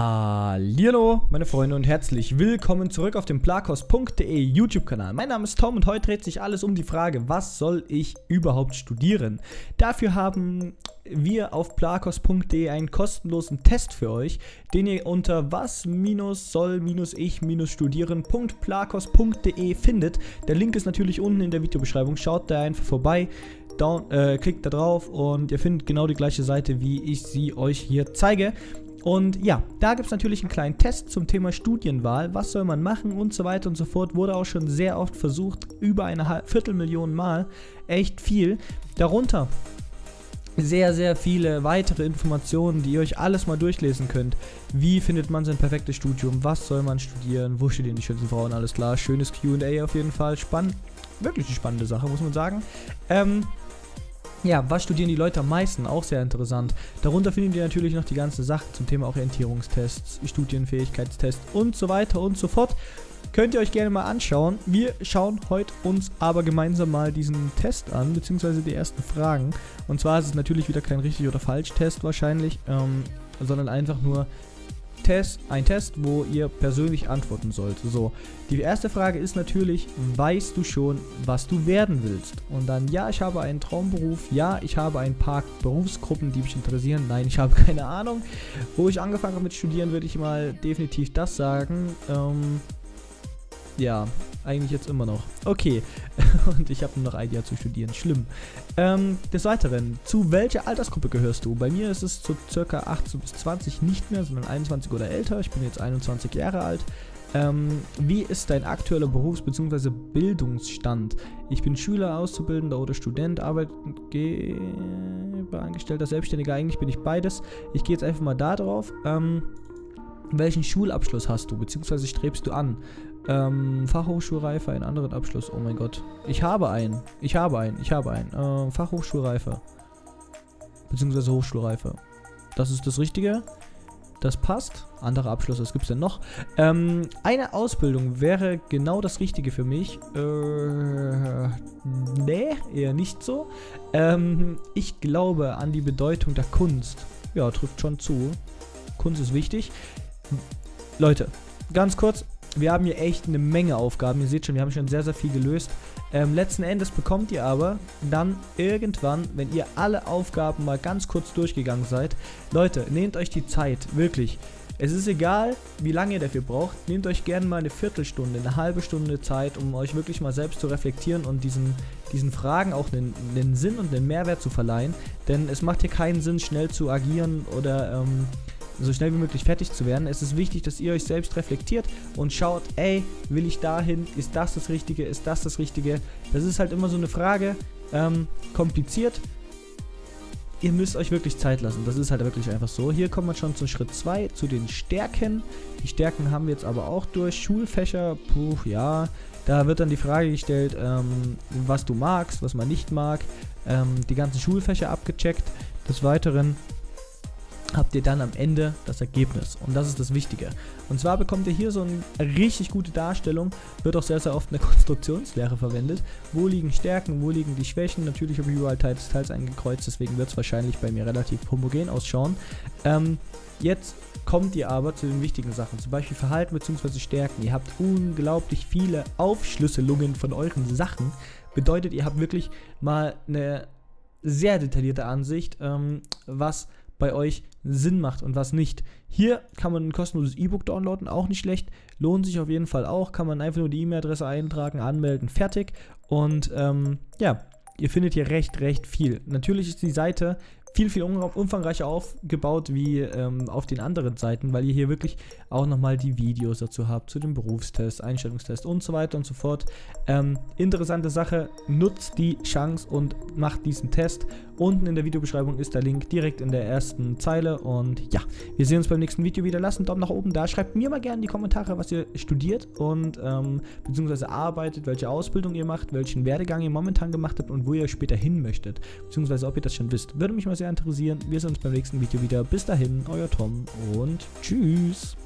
Hallo, meine Freunde und herzlich willkommen zurück auf dem plakos.de YouTube-Kanal. Mein Name ist Tom und heute dreht sich alles um die Frage, was soll ich überhaupt studieren? Dafür haben wir auf plakos.de einen kostenlosen Test für euch, den ihr unter was-soll-ich-studieren.plakos.de findet. Der Link ist natürlich unten in der Videobeschreibung, schaut da einfach vorbei. Down, äh, klickt da drauf und ihr findet genau die gleiche Seite, wie ich sie euch hier zeige. Und ja, da gibt es natürlich einen kleinen Test zum Thema Studienwahl. Was soll man machen und so weiter und so fort. Wurde auch schon sehr oft versucht, über eine Viertelmillion Mal. Echt viel. Darunter sehr, sehr viele weitere Informationen, die ihr euch alles mal durchlesen könnt. Wie findet man sein perfektes Studium? Was soll man studieren? Wo studieren die schönsten Frauen? Alles klar. Schönes QA auf jeden Fall. Spannend. Wirklich eine spannende Sache, muss man sagen. Ähm, ja, was studieren die Leute am meisten? Auch sehr interessant. Darunter findet ihr natürlich noch die ganzen Sachen zum Thema Orientierungstests, Studienfähigkeitstests und so weiter und so fort. Könnt ihr euch gerne mal anschauen. Wir schauen heute uns aber gemeinsam mal diesen Test an, beziehungsweise die ersten Fragen. Und zwar ist es natürlich wieder kein richtig oder falsch Test wahrscheinlich, ähm, sondern einfach nur Test, ein Test, wo ihr persönlich antworten sollt. So, die erste Frage ist natürlich, weißt du schon, was du werden willst? Und dann, ja, ich habe einen Traumberuf, ja, ich habe ein paar Berufsgruppen, die mich interessieren, nein, ich habe keine Ahnung. Wo ich angefangen habe mit Studieren, würde ich mal definitiv das sagen. Ähm, ja, eigentlich jetzt immer noch. Okay. Und ich habe nur noch ein Jahr zu studieren. Schlimm. Ähm, des Weiteren, zu welcher Altersgruppe gehörst du? Bei mir ist es so circa 18 bis 20 nicht mehr, sondern 21 oder älter. Ich bin jetzt 21 Jahre alt. Ähm, wie ist dein aktueller Berufs- bzw. Bildungsstand? Ich bin Schüler, Auszubildender oder Student, Arbeitgeber, Angestellter, Selbstständiger. Eigentlich bin ich beides. Ich gehe jetzt einfach mal da drauf. Ähm, welchen Schulabschluss hast du, beziehungsweise strebst du an? Ähm, Fachhochschulreife, einen anderen Abschluss. Oh mein Gott. Ich habe einen. Ich habe einen. Ich habe einen. Ähm, Fachhochschulreife. Beziehungsweise Hochschulreife. Das ist das Richtige. Das passt. Andere Abschlüsse, was gibt es denn noch? Ähm, eine Ausbildung wäre genau das Richtige für mich. Äh, nee, eher nicht so. Ähm, ich glaube an die Bedeutung der Kunst. Ja, trifft schon zu. Kunst ist wichtig. Leute, ganz kurz, wir haben hier echt eine Menge Aufgaben. Ihr seht schon, wir haben schon sehr, sehr viel gelöst. Ähm, letzten Endes bekommt ihr aber dann irgendwann, wenn ihr alle Aufgaben mal ganz kurz durchgegangen seid, Leute, nehmt euch die Zeit, wirklich. Es ist egal, wie lange ihr dafür braucht. Nehmt euch gerne mal eine Viertelstunde, eine halbe Stunde Zeit, um euch wirklich mal selbst zu reflektieren und diesen, diesen Fragen auch einen, einen Sinn und einen Mehrwert zu verleihen. Denn es macht hier keinen Sinn, schnell zu agieren oder ähm, so schnell wie möglich fertig zu werden. Es ist wichtig, dass ihr euch selbst reflektiert und schaut, ey, will ich dahin? Ist das das Richtige? Ist das das Richtige? Das ist halt immer so eine Frage, ähm, kompliziert. Ihr müsst euch wirklich Zeit lassen. Das ist halt wirklich einfach so. Hier kommen wir schon zu Schritt 2, zu den Stärken. Die Stärken haben wir jetzt aber auch durch. Schulfächer, puh, ja. Da wird dann die Frage gestellt, ähm, was du magst, was man nicht mag. Ähm, die ganzen Schulfächer abgecheckt. Des Weiteren habt ihr dann am Ende das Ergebnis. Und das ist das Wichtige. Und zwar bekommt ihr hier so eine richtig gute Darstellung, wird auch sehr, sehr oft in der Konstruktionslehre verwendet. Wo liegen Stärken, wo liegen die Schwächen? Natürlich habe ich überall teils, teils eingekreuzt, deswegen wird es wahrscheinlich bei mir relativ homogen ausschauen. Ähm, jetzt kommt ihr aber zu den wichtigen Sachen, zum Beispiel Verhalten bzw. Stärken. Ihr habt unglaublich viele Aufschlüsselungen von euren Sachen. Bedeutet, ihr habt wirklich mal eine sehr detaillierte Ansicht, ähm, was bei euch Sinn macht und was nicht. Hier kann man ein kostenloses E-Book downloaden, auch nicht schlecht. Lohnt sich auf jeden Fall auch. Kann man einfach nur die E-Mail-Adresse eintragen, anmelden, fertig. Und ähm, ja, ihr findet hier recht, recht viel. Natürlich ist die Seite viel, viel umfangreicher aufgebaut wie ähm, auf den anderen Seiten, weil ihr hier wirklich auch nochmal die Videos dazu habt, zu dem Berufstest, Einstellungstest und so weiter und so fort. Ähm, interessante Sache, nutzt die Chance und macht diesen Test. Unten in der Videobeschreibung ist der Link direkt in der ersten Zeile und ja, wir sehen uns beim nächsten Video wieder. Lasst einen Daumen nach oben da, schreibt mir mal gerne in die Kommentare, was ihr studiert und ähm, beziehungsweise arbeitet, welche Ausbildung ihr macht, welchen Werdegang ihr momentan gemacht habt und wo ihr später hin möchtet, beziehungsweise ob ihr das schon wisst. Würde mich mal sehr interessieren. Wir sehen uns beim nächsten Video wieder. Bis dahin, euer Tom und tschüss.